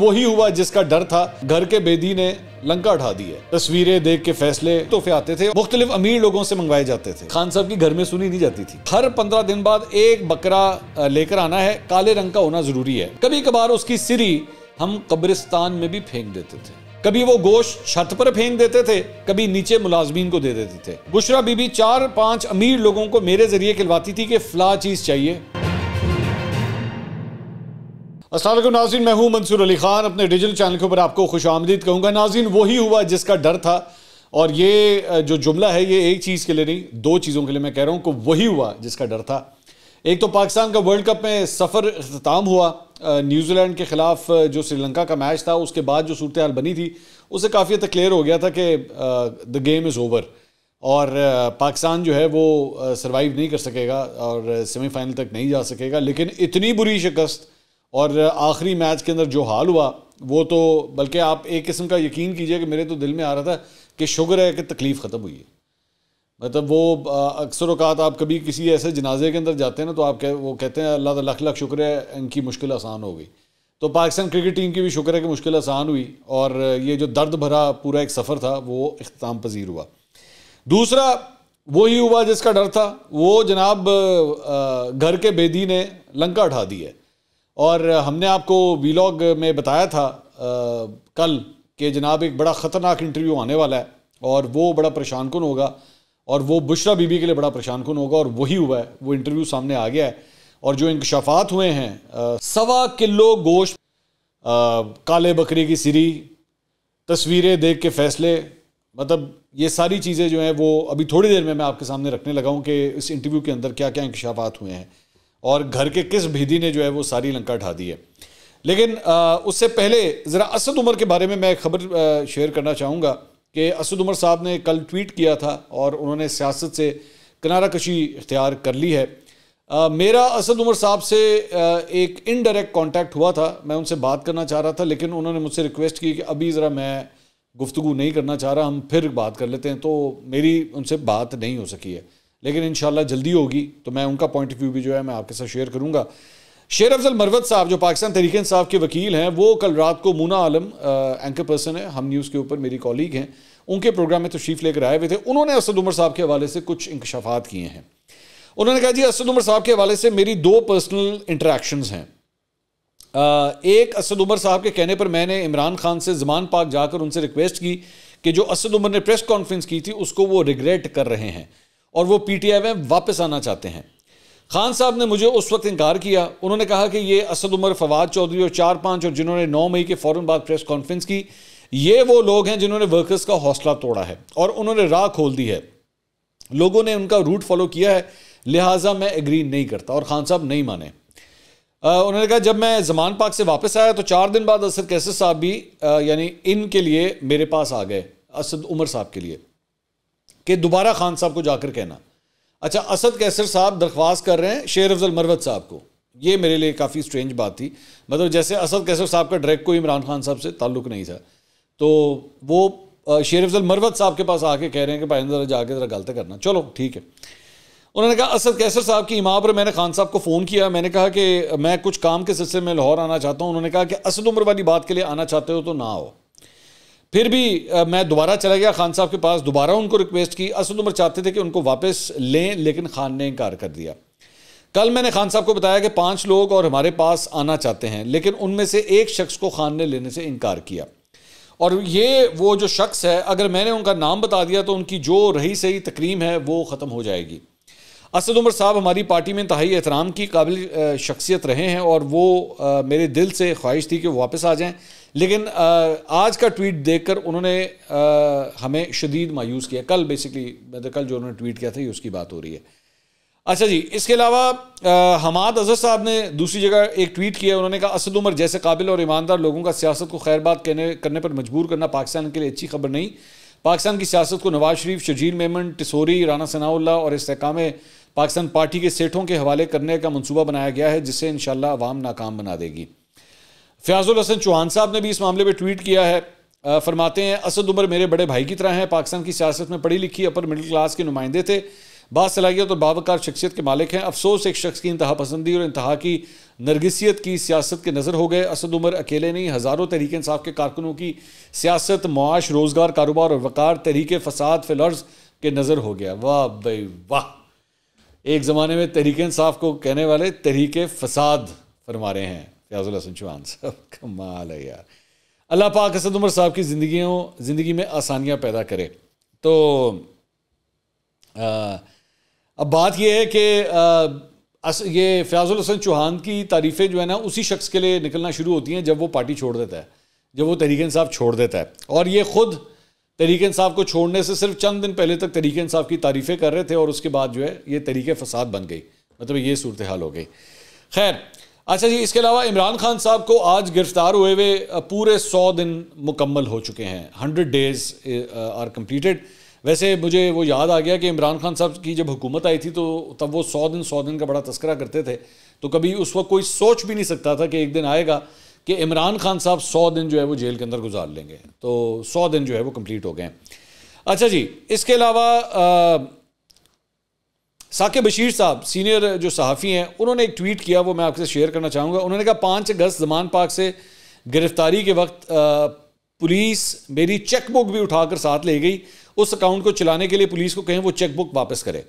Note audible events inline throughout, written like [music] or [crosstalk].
वही हुआ जिसका डर था। घर के बेदी ने लंका उठा दी है। तस्वीरें देख के फैसले तोहफे आते थे। मुख्तलिफ़ अमीर लोगों से मंगवाए जाते थे। खान साहब की घर में सुनी नहीं जाती थी। हर पंद्रह दिन बाद एक बकरा लेकर आना है। काले रंग का होना ज़रूरी है। कभी कभार उसकी सिरी हम कब्रिस्तान में भी फेंक देते थे। कभी वो गोश्त छत पर फेंक देते थे। कभी नीचे मुलाजमीन को दे देते थे। बुशरा बीबी चार पाँच अमीर लोगों को मेरे ज़रिए खिलवाती थी कि फला चीज़ चाहिए। असल नाजिन मैं हूँ मंसूर अली खान। अपने डिजिटल चैनल के ऊपर आपको खुश आमदीद कहूँगा। नाजिन वही हुआ जिसका डर था। और ये जो जुमला है, ये एक चीज़ के लिए नहीं, दो चीज़ों के लिए मैं कह रहा हूँ कि वही हुआ जिसका डर था। एक तो पाकिस्तान का वर्ल्ड कप में सफ़र अख्ताम हुआ। न्यूजीलैंड के ख़िलाफ़ जो श्रीलंका का मैच था, उसके बाद जो सूरत हाल बनी थी उससे काफ़ी तक क्लियर हो गया था कि द गेम इज़ ओवर और पाकिस्तान जो है वो सर्वाइव नहीं कर सकेगा और सेमीफाइनल तक नहीं जा सकेगा। लेकिन इतनी बुरी शिकस्त और आखिरी मैच के अंदर जो हाल हुआ वो तो बल्कि आप एक किस्म का यकीन कीजिए कि मेरे तो दिल में आ रहा था कि शुगर है कि तकलीफ़ ख़त्म हुई है। मतलब वो अक्सर अवकात आप कभी किसी ऐसे जनाजे के अंदर जाते हैं ना तो आप कह, वो कहते हैं अल्लाह लख लख शुक्र है इनकी मुश्किल आसान हो गई। तो पाकिस्तान क्रिकेट टीम की भी शुक्र है कि मुश्किल आसान हुई और ये जो दर्द भरा पूरा एक सफ़र था वो अख्ताम पजीर हुआ। दूसरा वही हुआ जिसका डर था वो जनाब घर के बेदी ने लंका उठा दी है। और हमने आपको वीलॉग में बताया था आ, कल कि जनाब एक बड़ा ख़तरनाक इंटरव्यू आने वाला है और वो बड़ा परेशान कन होगा और वो बुशरा बीबी के लिए बड़ा परेशान कन होगा और वही हुआ है वो इंटरव्यू सामने आ गया है और जो इंकशाफात हुए हैं आ, सवा किलो गोश्त काले बकरी की सीरी तस्वीरें देख के फैसले मतलब ये सारी चीज़ें जो हैं वो अभी थोड़ी देर में मैं आपके सामने रखने लगा हूँ कि इस इंटरव्यू के अंदर क्या क्या इंकशाफात हुए हैं। और घर के किस भेदी ने जो है वो सारी लंका ढा दी है। लेकिन आ, उससे पहले ज़रा असद उमर के बारे में मैं खबर शेयर करना चाहूँगा कि असद उमर साहब ने कल ट्वीट किया था और उन्होंने सियासत से किनारा कशी इख्तियार कर ली है। आ, मेरा असद उमर साहब से आ, एक इनडायरेक्ट कांटेक्ट हुआ था मैं उनसे बात करना चाह रहा था लेकिन उन्होंने मुझसे रिक्वेस्ट की कि अभी ज़रा मैं गुफ्तु नहीं करना चाह रहा हम फिर बात कर लेते हैं तो मेरी उनसे बात नहीं हो सकी है। लेकिन इन जल्दी होगी तो मैं उनका पॉइंट ऑफ़ व्यू भी जो है मैं आपके साथ शेयर करूँगा। शेर अफजल मरवत साहब, जो पाकिस्तान तरीके साहब के वकील हैं, वो कल रात को मूना आलम एंकर पर्सन है, हम न्यूज़ के ऊपर, मेरी कॉलीग हैं, उनके प्रोग्राम में तशरीफ़ लेकर आए हुए थे। उन्होंने असद उमर साहब के हवाले से कुछ इंकशाफात किए हैं। उन्होंने कहा, जी, असद उमर साहब के हवाले से मेरी दो पर्सनल इंटरेक्शंस हैं। एक, असद उमर साहब के कहने पर मैंने इमरान खान से जमान पाक जाकर उनसे रिक्वेस्ट की कि जो असद उमर ने प्रेस कॉन्फ्रेंस की थी, उसको वो रिग्रेट कर रहे हैं। और वो पीटीआई में वापस आना चाहते हैं। खान साहब ने मुझे उस वक्त इनकार किया। उन्होंने कहा कि ये असद उमर फवाद चौधरी और चार पाँच और जिन्होंने नौ मई के फ़ौरन बाद प्रेस कॉन्फ्रेंस की, ये वो लोग हैं जिन्होंने वर्कर्स का हौसला तोड़ा है और उन्होंने राह खोल दी है। लोगों ने उनका रूट फॉलो किया है, लिहाजा मैं एग्री नहीं करता और खान साहब नहीं माने। उन्होंने कहा, जब मैं जमान पाक से वापस आया तो चार दिन बाद असद कैसर साहब भी यानी इनके लिए मेरे पास आ गए, असद उमर साहब के लिए। कि दोबारा खान साहब को जाकर कहना। अच्छा असद कैसर साहब दरख्वास्त कर रहे हैं शेर अफजल मरवत साहब को। ये मेरे लिए काफ़ी स्ट्रेंज बात थी। मतलब जैसे असद कैसर साहब का डायरेक्ट कोई इमरान खान साहब से ताल्लुक़ नहीं था। तो वो शेर अफजल मरवत साहब के पास आके कह रहे हैं कि भाई ज़रा जाके ज़रा गलत करना। चलो, ठीक है। उन्होंने कहा, असद कैसर साहब की इमाम पर मैंने खान साहब को फ़ोन किया। मैंने कहा कि मैं कुछ काम के सिलसिले में लाहौर आना चाहता हूँ। उन्होंने कहा कि असद उम्र वाली बात के लिए आना चाहते हो तो ना आओ। फिर भी आ, मैं दोबारा चला गया। खान साहब के पास दोबारा उनको रिक्वेस्ट की। असद उमर चाहते थे कि उनको वापस लें लेकिन खान ने इनकार कर दिया। कल मैंने खान साहब को बताया कि पाँच लोग और हमारे पास आना चाहते हैं लेकिन उनमें से एक शख्स को खान ने लेने से इनकार किया। और ये वो जो शख्स है अगर मैंने उनका नाम बता दिया तो उनकी जो रही सही तकरीम है वो ख़त्म हो जाएगी। असद उमर साहब हमारी पार्टी में इंतहाई एहतराम की काबिल शख्सियत रहे हैं और वो आ, मेरे दिल से ख्वाहिश थी कि वो वापस आ जाएँ। लेकिन आ, आज का ट्वीट देखकर उन्होंने आ, हमें शदीद मायूस किया। कल बेसिकली मतलब कल जो उन्होंने ट्वीट किया था ये उसकी बात हो रही है। अच्छा जी इसके अलावा हमाद अजहर साहब ने दूसरी जगह एक ट्वीट किया। उन्होंने कहा असद उमर जैसे काबिल और ईमानदार लोगों का सियासत को खैर बात कहने करने पर मजबूर करना पाकिस्तान के लिए अच्छी खबर नहीं। पाकिस्तान की सियासत को नवाज़ शरीफ शजीर मेमन टिसोरी राना सनाउल्ला और इसकाम पाकिस्तान पार्टी के सेठों के हवाले करने का मनसूबा बनाया गया है, जिससे इन अवाम नाकाम बना देगी। फयाजुल हसन चौहान साहब ने भी इस मामले पर ट्वीट किया है। फरमाते हैं, असद उमर मेरे बड़े भाई की तरह हैं, पाकिस्तान की सियासत में पढ़ी लिखी, अपर मिडिल क्लास के नुमाइंदे थे। बासलाहियत और बावकार शख्सियत के मालिक हैं। अफसोस, एक शख्स की इंतहा पसंदी और इंतहा की नरगिसियत की सियासत के नज़र हो गए। असद उमर अकेले नहीं, हज़ारों तहरीक इंसाफ के कारकुनों की सियासत, मुआश, रोज़गार, कारोबार और वक़ार तहरीक फसाद, फिलर्ज के नज़र हो गया। वाह भाई वाह। एक ज़माने में तहरीक इंसाफ को कहने वाले तहरीक फसाद फरमा रहे हैं फ्याजुल हसन चौहान साहब। [laughs] कमाल है यार। अल्लाह पाक असद उमर साहब की ज़िंदगी ज़िंदगी में आसानियाँ पैदा करे। तो आ, अब बात यह है कि ये फ्याजुल हसन चौहान की तारीफ़ें जो है ना उसी शख्स के लिए निकलना शुरू होती हैं जब वो पार्टी छोड़ देता है जब वो तरीके इंसाफ छोड़ देता है। और ये ख़ुद तरीके इंसाफ को छोड़ने से सिर्फ़ चंद दिन पहले तक तरीके इंसाफ की तारीफ़ें कर रहे थे और उसके बाद जो है ये तरीके फसाद बन गई। मतलब ये सूरत हाल हो गई। खैर अच्छा जी, इसके अलावा इमरान खान साहब को आज गिरफ़्तार हुए हुए पूरे सौ दिन मुकम्मल हो चुके हैं। हंड्रेड डेज़ आर कम्प्लीटेड वैसे मुझे वो याद आ गया कि इमरान खान साहब की जब हुकूमत आई थी तो तब वो सौ दिन सौ दिन का बड़ा तस्करा करते थे। तो कभी उस वक्त कोई सोच भी नहीं सकता था कि एक दिन आएगा। कि इमरान खान साहब सौ दिन जो है वो जेल के अंदर गुजार लेंगे। तो सौ दिन जो है वो कंप्लीट हो गए अच्छा जी इसके अलावा साके बशीर साहब सीनियर जो सहाफ़ी हैं उन्होंने एक ट्वीट किया वो मैं आपसे शेयर करना चाहूँगा। उन्होंने कहा पाँच अगस्त जमान पाक से गिरफ्तारी के वक्त आ, पुलिस मेरी चेकबुक भी उठाकर साथ ले गई। उस अकाउंट को चलाने के लिए पुलिस को कहें वो चेकबुक वापस करे।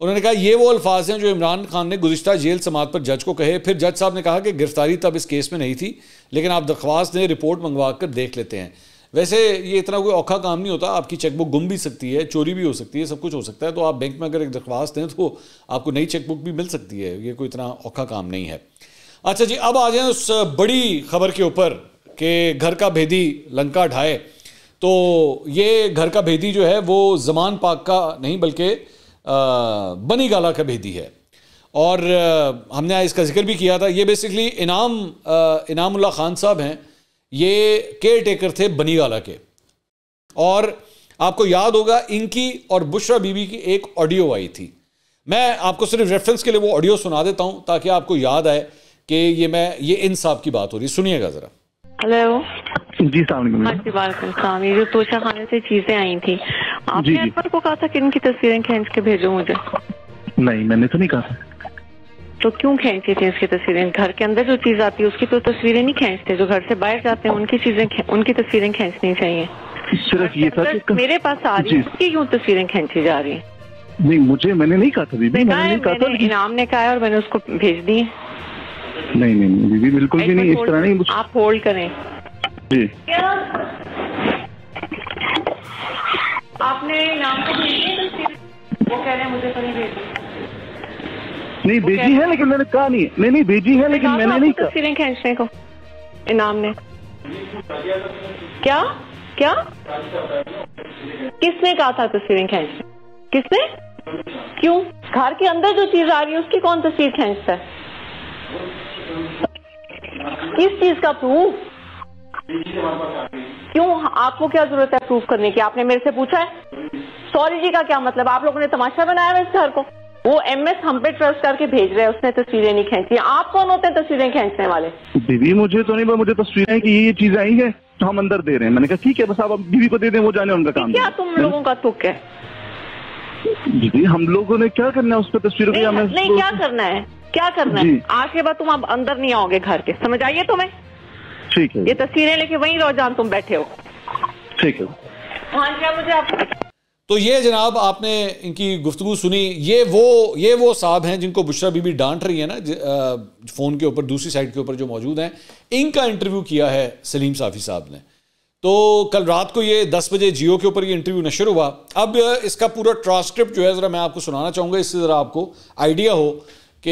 उन्होंने कहा, ये वो अल्फाज हैं जो इमरान खान ने गुजशत जेल समात पर जज को कहे। फिर जज साहब ने कहा कि गिरफ्तारी तब इस केस में नहीं थी, लेकिन आप दरख्वास्त ने रिपोर्ट मंगवा कर देख लेते हैं। वैसे ये इतना कोई औखा काम नहीं होता, आपकी चेकबुक गुम भी सकती है, चोरी भी हो सकती है, सब कुछ हो सकता है तो आप बैंक में अगर एक दरख्वास्त दें तो आपको नई चेकबुक भी मिल सकती है। ये कोई इतना औखा काम नहीं है। अच्छा जी, अब आ जाए उस बड़ी खबर के ऊपर कि घर का भेदी लंका ढाए। तो ये घर का भेदी जो है, वो जमान पाक का नहीं, बल्कि बनी गाला का भेदी है। और हमने इसका ज़िक्र भी किया था। ये बेसिकली इनाम इनामुल्ला खान साहब हैं। ये केयर टेकर थे बनी गाला के। और आपको याद होगा, इनकी और बुशरा बीबी की एक ऑडियो आई थी। मैं आपको सिर्फ़ रेफरेंस के लिए वो ऑडियो सुना देता हूँ, ताकि आपको याद आए कि ये मैं, ये इन साहब की बात हो रही सुनिएगा जरा। हेलो जी सलाम ये जो तोशा खाने से चीज़ें आई थी आपने अकबर को कहा था कि इनकी तस्वीरें खींच के भेजो मुझे? नहीं मैंने तो नहीं कहा। तो क्यों खींचती थी इसकी तस्वीरें? घर के अंदर जो चीज़ आती है उसकी तो तस्वीरें नहीं खींचते। जो घर से बाहर जाते हैं उनकी चीज़ें उनकी तस्वीरें खींचनी चाहिए। सिर्फ़ ये था मेरे पास आ रही है उसकी क्यों तस्वीरें खींची जा रही है? नहीं मुझे मैंने नहीं कहा था बीबी मैंने नहीं कहा था इनाम ने कहा और मैंने उसको भेज दी नहीं नहीं बीबी बिल्कुल भी नहीं इस तरह नहीं आप होल्ड करें। जी। आपने नाम को वो कह रहे हैं मुझे तो नहीं भेजी नहीं भेजी है लेकिन मैंने कहा नहीं। नहीं नहीं भेजी है लेकिन मैंने नहीं कहा। तस्वीरें खींचने को इनाम ने। क्या? क्या? किसने कहा था तस्वीरें खींचने किसने? क्यों? घर के अंदर जो चीज़ आ रही है उसकी कौन तस्वीर खींचता है? किस चीज़ का प्रूफ क्यों? आपको क्या ज़रूरत है प्रूफ करने की? आपने मेरे से पूछा है? सॉरी जी का क्या मतलब? आप लोगों ने तमाशा बनाया है इस घर को। वो एम एस हम पे ट्रस्ट करके भेज रहे हैं उसने तस्वीरें नहीं खींची आप कौन होते हैं तस्वीरें खींचने वाले? दीदी मुझे तो नहीं मुझे तस्वीरें की ये चीज़ आई है तो हम अंदर दे रहे हैं। मैंने कहा ठीक है बस आप बीवी को दे दें वो जाने उनका काम क्या तुम लोगों का तुक है? दीदी हम लोगों ने क्या करना है उस पर तस्वीरों नहीं, नहीं क्या करना है? क्या करना है? आज के बाद तुम अब अंदर नहीं आओगे घर के। समझ आइए तुम्हें? ठीक है। ये तस्वीरें लेके वहीं रहो जान तुम बैठे हो। ठीक है। हाँ क्या मुझे आप तो ये जनाब आपने इनकी गुफ्तु सुनी। ये वो ये वो साहब हैं जिनको बुशरा बीबी डांट रही है ना फ़ोन के ऊपर दूसरी साइड के ऊपर जो मौजूद हैं। इनका इंटरव्यू किया है सलीम साफ़ी साहब ने। तो कल रात को ये 10 बजे जियो के ऊपर ये इंटरव्यू नशर हुआ। अब इसका पूरा ट्रांसक्रिप्ट जो है ज़रा मैं आपको सुनाना चाहूँगा। इससे ज़रा आपको आइडिया हो कि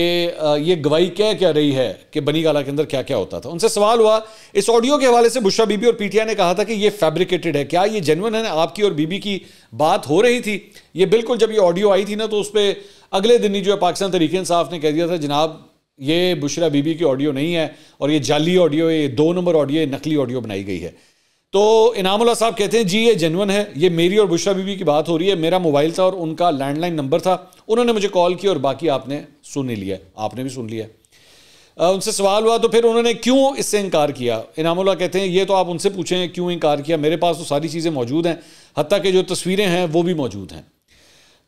ये गवाही कह क्या रही है कि बनी गाला के अंदर क्या क्या होता था? उनसे सवाल हुआ, इस ऑडियो के हवाले से बुशरा बीबी और पीटीआई ने कहा था कि ये फैब्रिकेटेड है। क्या ये जेनवन है? आपकी और बीबी की बात हो रही थी? ये बिल्कुल जब ये ऑडियो आई थी ना तो उस पर अगले दिन ही जो है पाकिस्तान तरीके इंसाफ ने कह दिया था, जनाब, ये बुशरा बीबी की ऑडियो नहीं है और ये जाली ऑडियो ये दो नंबर ऑडियो नकली ऑडियो बनाई गई है। तो इनामुल्ला साहब कहते हैं, जी, ये जेनवन है। ये मेरी और बुशरा बीबी की बात हो रही है। मेरा मोबाइल था और उनका लैंडलाइन नंबर था। उन्होंने मुझे कॉल किया और बाकी आपने सुन ही लिया आपने भी सुन लिया उनसे सवाल हुआ तो फिर उन्होंने क्यों इससे इनकार किया? इनामुल्ला कहते हैं, ये तो आप उनसे पूछें, क्यों इनकार किया? मेरे पास तो सारी चीज़ें मौजूद हैं। हती कि जो तस्वीरें हैं, वो भी मौजूद हैं।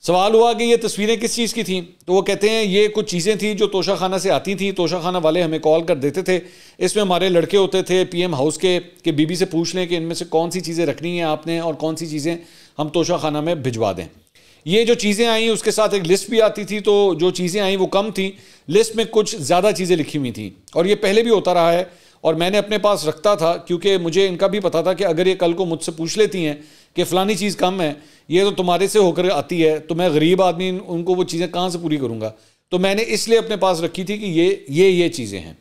सवाल हुआ कि ये तस्वीरें किस चीज़ की थी? तो वो कहते हैं, ये कुछ चीज़ें थी जो तोशा खाना से आती थी। तोशा खाना वाले हमें कॉल कर देते थे। इसमें हमारे लड़के होते थे पीएम हाउस के, कि बीबी से पूछ लें कि इनमें से कौन सी चीज़ें रखनी है आपने और कौन सी चीज़ें हम तोशा खाना में भिजवा दें। ये जो चीज़ें आई, उसके साथ एक लिस्ट भी आती थी तो जो चीज़ें आई वो कम थी। लिस्ट में कुछ ज़्यादा चीज़ें लिखी हुई थी। और ये पहले भी होता रहा है और मैंने अपने पास रखता था, क्योंकि मुझे इनका भी पता था कि अगर ये कल को मुझसे पूछ लेती हैं कि फ़लानी चीज़ कम है, ये तो तुम्हारे से होकर आती है तो मैं गरीब आदमी, उनको वो चीज़ें कहाँ से पूरी करूँगा? तो मैंने इसलिए अपने पास रखी थी कि ये ये ये चीज़ें हैं।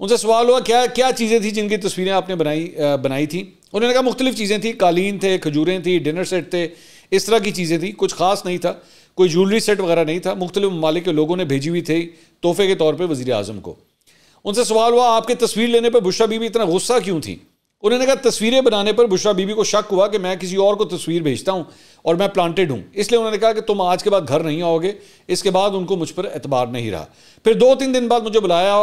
उनसे सवाल हुआ, क्या क्या चीज़ें थी जिनकी तस्वीरें आपने बनाई बनाई थी? उन्होंने कहा, मुख्तलिफ़ चीज़ें थी, कालीन थे, खजूरें थी, डिनर सेट थे, इस तरह की चीज़ें थी, कुछ खास नहीं था, कोई ज्वेलरी सेट वगैरह नहीं था, मुख्तलिफ़ ममालिक के लोगों ने भेजी हुई थी तोहफे के तौर पर वजी अजम को। उनसे सवाल हुआ, आपके तस्वीर लेने पर बुशरा बीबी इतना गुस्सा क्यों थी? उन्होंने कहा, तस्वीरें बनाने पर बुशरा बीबी को शक हुआ कि मैं किसी और को तस्वीर भेजता हूँ और मैं प्लांटेड हूँ। इसलिए उन्होंने कहा कि तुम आज के बाद घर नहीं आओगे। इसके बाद उनको मुझ पर एतबार नहीं रहा। फिर दो तीन दिन बाद मुझे बुलाया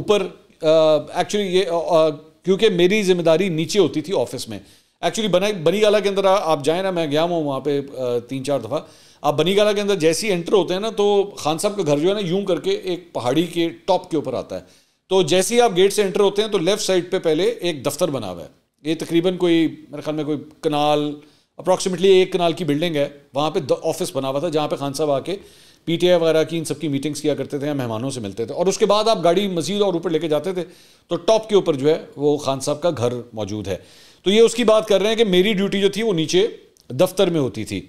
ऊपर एक्चुअली ये क्योंकि मेरी ज़िम्मेदारी नीचे होती थी ऑफ़िस में। एक्चुअली बना बनी गाला के अंदर आप जाए ना, मैं गया हूँ वहाँ पे तीन चार दफ़ा। आप बनी गाला के अंदर जैसे ही एंटर होते हैं ना तो खान साहब का घर जो है ना, यूँ करके एक पहाड़ी के टॉप के ऊपर आता है। तो जैसे ही आप गेट से एंटर होते हैं तो लेफ़्ट साइड पे पहले एक दफ्तर बना हुआ है। ये तकरीबन कोई, मेरे ख्याल में कोई कनाल अप्रॉक्सीमेटली एक कनाल की बिल्डिंग है। वहाँ पे ऑफ़िस बना हुआ था, जहाँ पे खान साहब आके पीटीआई वगैरह की इन सबकी मीटिंग्स किया करते थे मेहमानों से मिलते थे। और उसके बाद आप गाड़ी मजीद और ऊपर लेके जाते थे तो टॉप के ऊपर जो है, वो खान साहब का घर मौजूद है। तो ये उसकी बात कर रहे हैं कि मेरी ड्यूटी जो थी, वो नीचे दफ्तर में होती थी।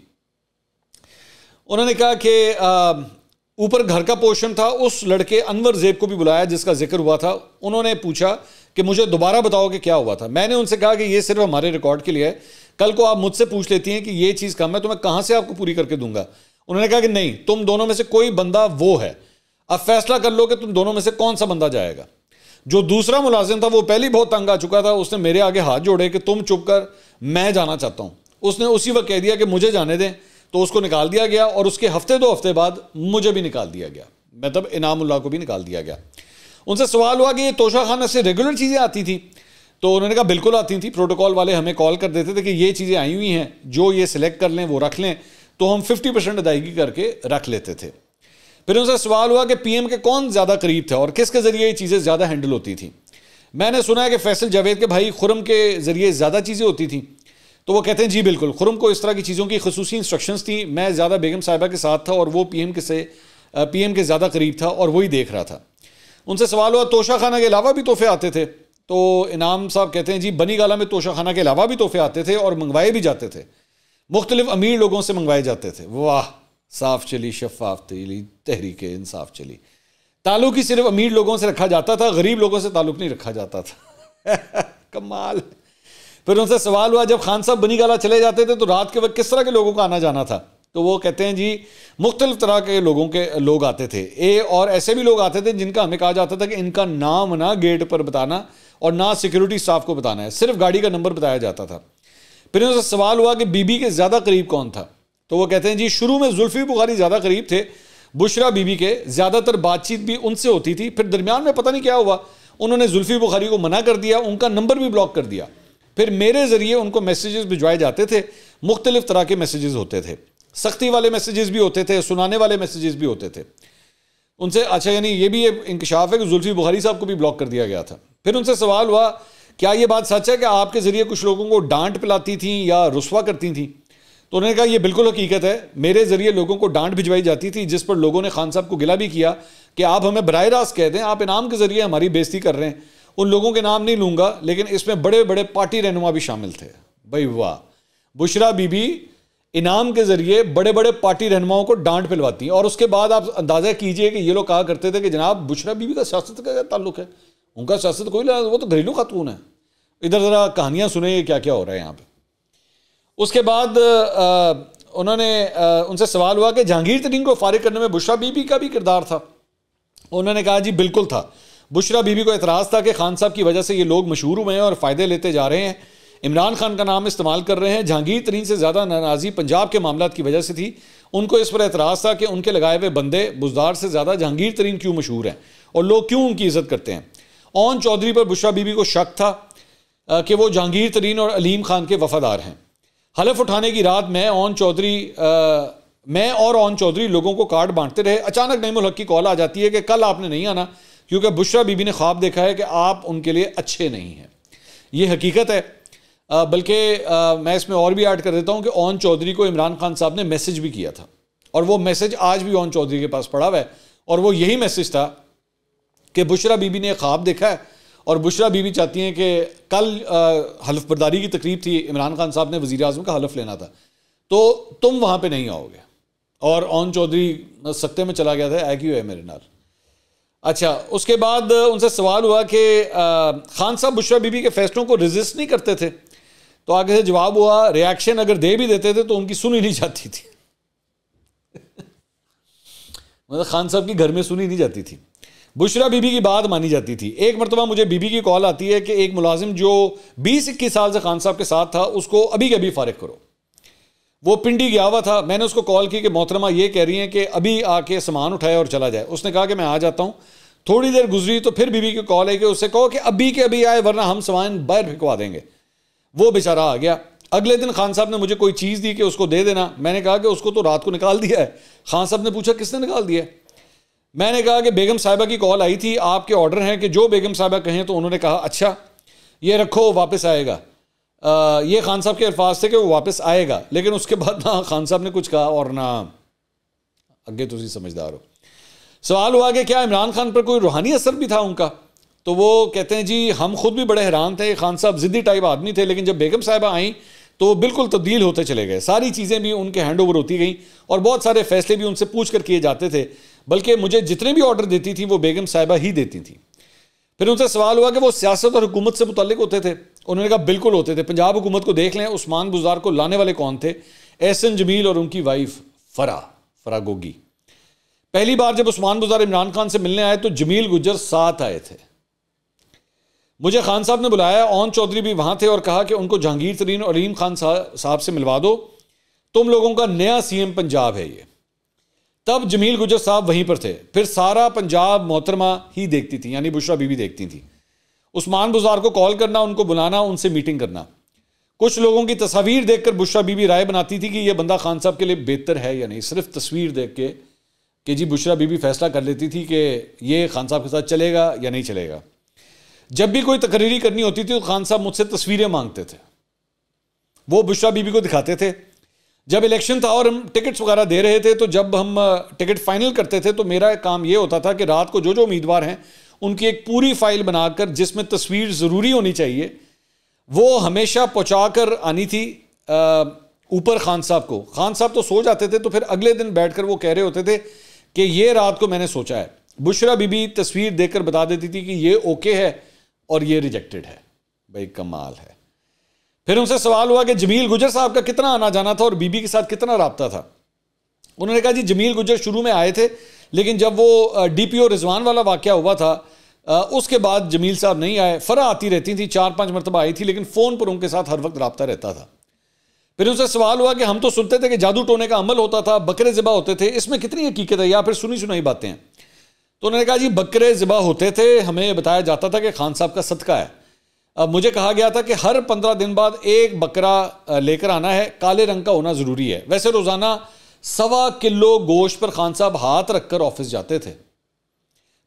उन्होंने कहा कि ऊपर घर का पोर्शन था, उस लड़के अनवर जेब को भी बुलाया जिसका ज़िक्र हुआ था। उन्होंने पूछा कि मुझे दोबारा बताओ कि क्या हुआ था। मैंने उनसे कहा कि ये सिर्फ़ हमारे रिकॉर्ड के लिए है। कल को आप मुझसे पूछ लेती हैं कि ये चीज़ कम है तो मैं कहाँ से आपको पूरी करके दूँगा? उन्होंने कहा कि नहीं, तुम दोनों में से कोई बंदा वो है। अब फैसला कर लो कि तुम दोनों में से कौन सा बंदा जाएगा। जो दूसरा मुलाजिम था, वो पहले बहुत तंग आ चुका था। उसने मेरे आगे हाथ जोड़े कि तुम चुप कर, मैं जाना चाहता हूँ। उसने उसी वक्त कह दिया कि मुझे जाने दें। तो उसको निकाल दिया गया और उसके हफ़्ते दो हफ़्ते बाद मुझे भी निकाल दिया गया। मतलब इनामुल्ला को भी निकाल दिया गया। उनसे सवाल हुआ कि ये तोशा खाना से रेगुलर चीज़ें आती थी। तो उन्होंने कहा, बिल्कुल आती थी। प्रोटोकॉल वाले हमें कॉल कर देते थे कि ये चीज़ें आई हुई हैं, जो ये सिलेक्ट कर लें, वो रख लें। तो हम 50 परसेंट अदायगी करके रख लेते थे। फिर उनसे सवाल हुआ कि पीएम के कौन ज़्यादा करीब थे और किसके ज़रिए ये चीज़ें ज़्यादा हैंडल होती थी। मैंने सुना है कि फैसल जावेद के भाई खुरम के ज़रिए ज़्यादा चीज़ें होती थी। तो वो कहते हैं, जी, बिल्कुल। खुरम को इस तरह की चीज़ों की खसूसी इंस्ट्रक्शंस थी। मैं ज़्यादा बेगम साहिबा के साथ था और वो पीएम के से पीएम के ज़्यादा करीब था और वही देख रहा था। उनसे सवाल हुआ, तोशा खाना के अलावा भी तोहफे आते थे? तो इनाम साहब कहते हैं, जी, बनी गाला में तोशा खाना के अलावा भी तोहफे आते थे और मंगवाए भी जाते थे। मुख्तलिफ़ अमीर लोगों से मंगवाए जाते थे। वाह, साफ़ चली, शफाफ चली तहरीक इंसाफ चली। ताल्लुक ही सिर्फ़ अमीर लोगों से रखा जाता था, गरीब लोगों से ताल्लुक नहीं रखा जाता था। [laughs] कमाल। फिर उनसे सवाल हुआ, जब खान साहब बनी गाला चले जाते थे तो रात के वक्त किस तरह के लोगों का आना जाना था? तो वो कहते हैं, जी, मुख्तलिफ़ तरह के लोगों के, लोग आते थे। ए और ऐसे भी लोग आते थे, जिनका हमें कहा जाता था कि इनका नाम ना गेट पर बताना और ना सिक्योरिटी स्टाफ को बताना है, सिर्फ़ गाड़ी का नंबर बताया जाता था। फिर उनसे सवाल हुआ कि बीबी के ज़्यादा करीब कौन था? तो वो कहते हैं, जी, शुरू में जुल्फी बुखारी ज़्यादा करीब थे, बुशरा बीबी के ज़्यादातर बातचीत भी उनसे होती थी। फिर दरमियान में पता नहीं क्या हुआ, उन्होंने जुल्फी बुखारी को मना कर दिया, उनका नंबर भी ब्लॉक कर दिया। फिर मेरे ज़रिए उनको मैसेजेस भिजवाए जाते थे, मुख्तलिफ़ तरह के मैसेजेस होते थे। सख्ती वाले मैसेजेस भी होते थे, सुनाने वाले मैसेजेस भी होते थे। उनसे अच्छा यानी ये भी इंकशाफ है कि जुल्फी बुखारी साहब को भी ब्लॉक कर दिया गया था। फिर उनसे सवाल हुआ, क्या ये बात सच है कि आपके ज़रिए कुछ लोगों को डांट पिलाती थी या रुसवा करती थी? तो उन्होंने कहा यह बिल्कुल हकीकत है। मेरे ज़रिए लोगों को डांट भिजवाई जाती थी, जिस पर लोगों ने खान साहब को गिला भी किया कि आप हमें बर रास्त कह दें, आप इनाम के ज़रिए हमारी बेजती कर रहे हैं। उन लोगों के नाम नहीं लूँगा, लेकिन इसमें बड़े बड़े पार्टी रहनुमा भी शामिल थे। भाई वाह। बुशरा बीबी इनाम के ज़रिए बड़े बड़े पार्टी रहनुमाओं को डांट पिलवाती हैं। और उसके बाद आप अंदाज़ा कीजिए कि ये लोग कहा करते थे कि जनाब, बुशरा बीबी का सियासत का क्या ताल्लुक है? उनका सियासत कोई वो तो घरेलू खातून है। इधर ज़रा कहानियाँ सुने क्या क्या हो रहा है यहाँ पे। उसके बाद उन्होंने उनसे सवाल हुआ कि जहांगीर तरीन को फारिग करने में बुशरा बीबी का भी किरदार था। उन्होंने कहा, जी, बिल्कुल था। बुशरा बीबी को एतराज़ था कि खान साहब की वजह से ये लोग मशहूर हुए हैं और फ़ायदे लेते जा रहे हैं। इमरान खान का नाम इस्तेमाल कर रहे हैं। जहांगीर तरीन से ज़्यादा नाराज़ी पंजाब के मामला की वजह से थी। उनको इस पर एतराज़ था कि उनके लगाए हुए बंदे बुजदार से ज़्यादा जहांगीर तरीन क्यों मशहूर हैं और लोग क्यों उनकी इज़्ज़त करते हैं? ओन चौधरी पर बुशरा बीबी को शक था कि वो जहांगीर तरीन और अलीम खान के वफादार हैं। हलफ उठाने की रात में ओन चौधरी मैं और ओन चौधरी लोगों को कार्ड बांटते रहे। अचानक नईमुल हक की कॉल आ जाती है कि कल आपने नहीं आना। क्योंकि बुशरा बीबी ने ख्वाब देखा है कि आप उनके लिए अच्छे नहीं हैं। ये हकीकत है। बल्कि मैं इसमें और भी ऐड कर देता हूँ कि ओन चौधरी को इमरान खान साहब ने मैसेज भी किया था। और वो मैसेज आज भी ओन चौधरी के पास पड़ा हुआ है। और वो यही मैसेज था कि बुशरा बीबी ने ख्वाब देखा है। और बुशरा बीबी चाहती हैं कि कल हलफ बरदारी की तकरीब थी। इमरान खान साहब ने वजी अजम का हलफ लेना था। तो तुम वहाँ पर नहीं आओगे। और ओन चौधरी सत्ते में चला गया था। ऐ क्यों है मेरे नाल? अच्छा उसके बाद उनसे सवाल हुआ कि खान साहब, बुशरा बीबी के फैसलों को रजिस्ट नहीं करते थे? तो आगे से जवाब हुआ रिएक्शन अगर दे भी देते थे तो उनकी सुनी नहीं जाती थी। मतलब खान साहब की घर में सुनी नहीं जाती थी। बुशरा बीबी की बात मानी जाती थी। एक मरतबा मुझे बीबी की कॉल आती है कि एक मुलाजिम जो बीस इक्कीस साल से खान साहब के साथ था, उसको अभी के अभी फारिग करो। वो पिंडी गया हुआ था। मैंने उसको कॉल की कि, मोहतरमा, ये कह रही हैं कि अभी आके सामान उठाए और चला जाए। उसने कहा कि मैं आ जाता हूँ। थोड़ी देर गुजरी तो फिर बीबी की कॉल है कि उससे कहो कि अभी के अभी आए, वरना हम सामान बाहर फिकवा देंगे। वो बेचारा आ गया। अगले दिन खान साहब ने मुझे कोई चीज़ दी कि उसको दे देना। मैंने कहा कि उसको तो रात को निकाल दिया है। खान साहब ने पूछा, किसने निकाल दिया? मैंने कहा कि बेगम साहिबा की कॉल आई थी, आपके ऑर्डर हैं कि जो बेगम साहिबा कहें तो उन्होंने कहा अच्छा ये रखो, वापस आएगा। ये खान साहब के अल्फाज थे कि वो वापस आएगा। लेकिन उसके बाद ना खान साहब ने कुछ कहा और ना अगे तुम समझदार हो। सवाल हुआ कि क्या इमरान खान पर कोई रूहानी असर भी था उनका? तो वो कहते हैं, जी, हम खुद भी बड़े हैरान थे। खान साहब ज़िद्दी टाइप आदमी थे, लेकिन जब बेगम साहिबा आई तो वो बिल्कुल तब्दील होते चले गए। सारी चीज़ें भी उनके हैंड ओवर होती गई और बहुत सारे फैसले भी उनसे पूछ कर किए जाते थे। बल्कि मुझे जितने भी ऑर्डर देती थी, वो बेगम साहिबा ही देती थी। फिर उनसे सवाल हुआ कि वो सियासत और हुकूमत से मुतल होते थे। उन्होंने कहा, बिल्कुल होते थे। पंजाब हुकूमत को देख लें, उस्मान बुजार को लाने वाले कौन थे? एहसन जमील और उनकी वाइफ फरा फरा गोगी। पहली बार जब उस्मान बुजार इमरान खान से मिलने आए तो जमील गुजर साथ आए थे। मुझे खान साहब ने बुलाया ओन चौधरी भी वहाँ थे और कहा कि उनको जहांगीर तरीन और अलीम खान साहब से मिलवा दो। तुम लोगों का नया सीएम पंजाब है ये। तब जमील गुजर साहब वहीं पर थे। फिर सारा पंजाब मोहतरमा ही देखती थी, यानी बुशरा बीबी देखती थी। उस्मान बुजार को कॉल करना, उनको बुलाना, उनसे मीटिंग करना। कुछ लोगों की तस्वीर देखकर बुशरा बीबी राय बनाती थी कि यह बंदा खान साहब के लिए बेहतर है या नहीं। सिर्फ़ तस्वीर देख के कि जी बुशरा बीबी फैसला कर लेती थी कि ये खान साहब के साथ चलेगा या नहीं चलेगा। जब भी कोई तकरीरी करनी होती थी तो खान साहब मुझसे तस्वीरें मांगते थे। वो बुशरा बीबी को दिखाते थे। जब इलेक्शन था और हम टिकट्स वगैरह दे रहे थे तो जब हम टिकट फाइनल करते थे तो मेरा काम ये होता था कि रात को जो जो उम्मीदवार हैं उनकी एक पूरी फ़ाइल बनाकर जिसमें तस्वीर ज़रूरी होनी चाहिए, वो हमेशा पहुँचा कर आनी थी ऊपर खान साहब को। खान साहब तो सो जाते थे तो फिर अगले दिन बैठकर वो कह रहे होते थे कि ये रात को मैंने सोचा है। बुशरा बीबी तस्वीर देखकर बता देती थी कि ये ओके है और ये रिजेक्टेड है। भाई, कमाल है। फिर उनसे सवाल हुआ कि जमील गुजर साहब का कितना आना जाना था और बीबी के साथ कितना रबता था? उन्होंने कहा, जी, जमील गुजर शुरू में आए थे लेकिन जब वो डीपीओ रिजवान वाला वाक्य हुआ था उसके बाद जमील साहब नहीं आए फरा आती रहती थी चार पाँच मरतबा आई थी, लेकिन फ़ोन पर उनके साथ हर वक्त रबता रहता था। फिर उनसे सवाल हुआ कि हम तो सुनते थे कि जादू टोने का अमल होता था, बकरे ज़िबा होते थे, इसमें कितनी हकीकत है, या फिर सुनी सुनाई बातें हैं? तो उन्होंने कहा, जी, बकरे ज़िबा होते थे, हमें बताया जाता था कि खान साहब का सदका है। अब मुझे कहा गया था कि हर पंद्रह दिन बाद एक बकरा लेकर आना है, काले रंग का होना ज़रूरी है। वैसे रोज़ाना सवा किलो गोश्त पर खान साहब हाथ रखकर ऑफ़िस जाते थे।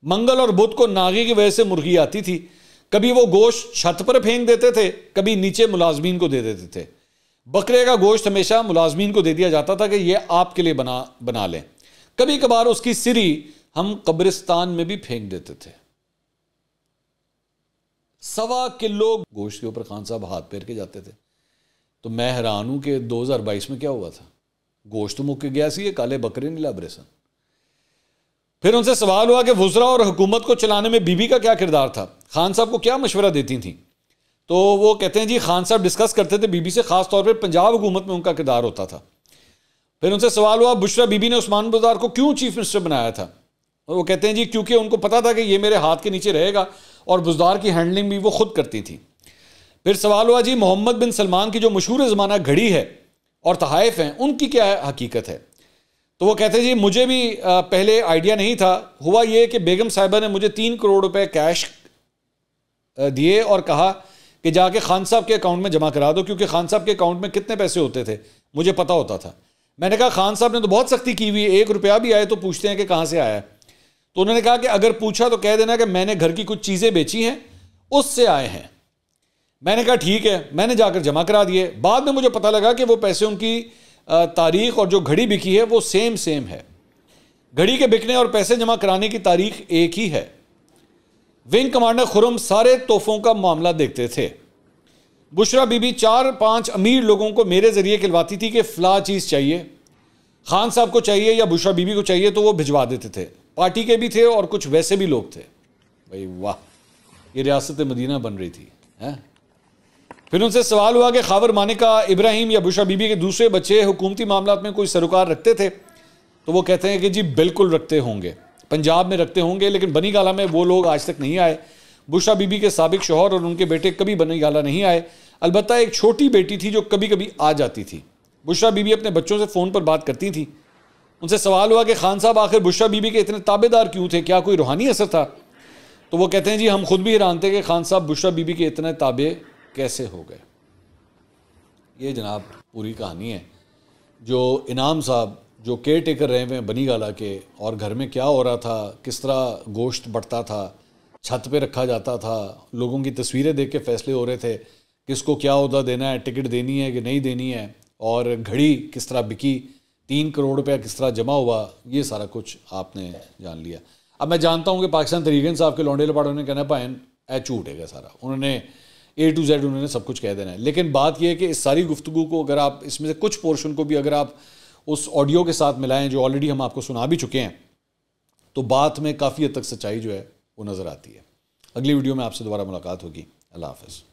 मंगल और बुध को नागी की वजह से मुर्गी आती थी। कभी वो गोश्त छत पर फेंक देते थे, कभी नीचे मुलाजमीन को दे देते थे। बकरे का गोश्त हमेशा मुलाजमीन को दे दिया जाता था कि ये आपके लिए बना बना लें। कभी कभार उसकी सिरी हम कब्रिस्तान में भी फेंक देते थे। सवा किलो गोश्त के ऊपर खान साहब हाथ फेर के जाते थे। तो मैं हैरान हूँ कि 2022 में क्या हुआ था? गोश्त मुक्के गया सी, ये काले बकरे नहीं लाभ सन फिर उनसे सवाल हुआ कि वजरा और हुकूमत को चलाने में बीबी का क्या किरदार था? खान साहब को क्या मशवरा देती थी? तो वो कहते हैं, जी, खान साहब डिस्कस करते थे, बीबी से खास तौर पर पंजाब हुकूमत में उनका किरदार होता था। फिर उनसे सवाल हुआ, बुशरा बीबी ने उस्मान बाज़ार को क्यों चीफ मिनिस्टर बनाया था? और वो कहते हैं, जी, क्योंकि उनको पता था कि ये मेरे हाथ के नीचे रहेगा और बुजदार की हैंडलिंग भी वो खुद करती थी। फिर सवाल हुआ, जी, मोहम्मद बिन सलमान की जो मशहूर ज़माना घड़ी है और तहाइफ हैं, उनकी क्या हकीकत है? तो वो कहते जी, मुझे भी पहले आइडिया नहीं था। हुआ ये कि बेगम साहिबा ने मुझे तीन करोड़ रुपए कैश दिए और कहा कि जाके खान साहब के अकाउंट में जमा करा दो, क्योंकि खान साहब के अकाउंट में कितने पैसे होते थे, मुझे पता होता था। मैंने कहा, खान साहब ने तो बहुत सख्ती की हुई एक रुपया भी आए तो पूछते हैं कि कहाँ से आया है? तो उन्होंने कहा कि अगर पूछा तो कह देना कि मैंने घर की कुछ चीज़ें बेची हैं, उससे आए हैं। मैंने कहा, ठीक है, मैंने जाकर जमा करा दिए। बाद में मुझे पता लगा कि वो पैसे उनकी तारीख और जो घड़ी बिकी है, वो सेम सेम है। घड़ी के बिकने और पैसे जमा कराने की तारीख एक ही है। विंग कमांडर खुरम सारे तोहफों का मामला देखते थे। बुशरा बीबी चार पाँच अमीर लोगों को मेरे ज़रिए खिलवाती थी कि फ़ला चीज़ चाहिए। खान साहब को चाहिए या बुशरा बीबी को चाहिए तो वो भिजवा देते थे। पार्टी के भी थे और कुछ वैसे भी लोग थे। भाई वाह, ये रियासत मदीना बन रही थी, है? फिर उनसे सवाल हुआ कि खावर माने का इब्राहिम या बुशा बीबी के दूसरे बच्चे हुकूमती मामला में कोई सरोकार रखते थे? तो वो कहते हैं कि जी, बिल्कुल रखते होंगे। पंजाब में रखते होंगे, लेकिन बनी गाला में वो लोग आज तक नहीं आए। बुशरा बीबी के सबक शोहर और उनके बेटे कभी बनी गाला नहीं आए। अलबत्त एक छोटी बेटी थी जो कभी कभी आ जाती थी। बुशरा बीबी अपने बच्चों से फ़ोन पर बात करती थी। उनसे सवाल हुआ कि खान साहब आखिर बुशरा बीबी के इतने ताबेदार क्यों थे? क्या कोई रूहानी असर था? तो वो कहते हैं, जी, हम खुद भी हैरान थे कि खान साहब बुशरा बीबी के इतने ताबे कैसे हो गए? ये जनाब पूरी कहानी है। जो इनाम साहब, जो केयर टेकर रहे हुए बनी गाला के, और घर में क्या हो रहा था, किस तरह गोश्त बढ़ता था, छत पे रखा जाता था, लोगों की तस्वीरें देख के फैसले हो रहे थे, किसको क्या उदा देना है, टिकट देनी है कि नहीं देनी है, और घड़ी किस तरह बिकी, तीन करोड़ रुपया किस तरह जमा हुआ, ये सारा कुछ आपने जान लिया। अब मैं जानता हूँ कि पाकिस्तान तरीकन साहब के लौंडे लपाड़ों ने कहना पाए ए झूठ है सारा? उन्होंने ए टू जेड उन्होंने सब कुछ कह देना है। लेकिन बात यह है कि इस सारी गुफ्तु को अगर आप, इसमें से कुछ पोर्शन को भी अगर आप उस ऑडियो के साथ मिलाएँ जो ऑलरेडी हम आपको सुना भी चुके हैं तो बात में काफ़ी हद तक सच्चाई जो है वो नज़र आती है। अगली वीडियो में आपसे दोबारा मुलाकात होगी। अल्लाह हाफ़